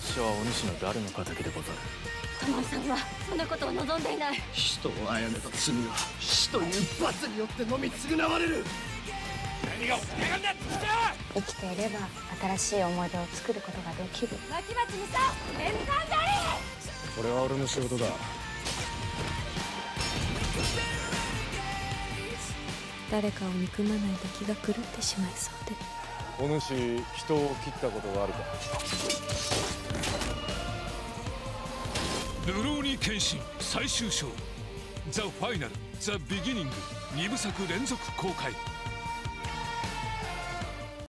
者はお主の誰の敵でござる友さんはそんなことを望んでいない人を殺めた罪は死という罰によってのみ償われる何が起きやがんだ生きていれば新しい思い出を作ることができる牧町にさ変換だこれは俺の仕事だ誰かを憎まないと気が狂ってしまいそうでお主人を切ったことがあるかルローニケンシン最終章。ザ・ファイナル・ザ・ビギニング2部作連続公開。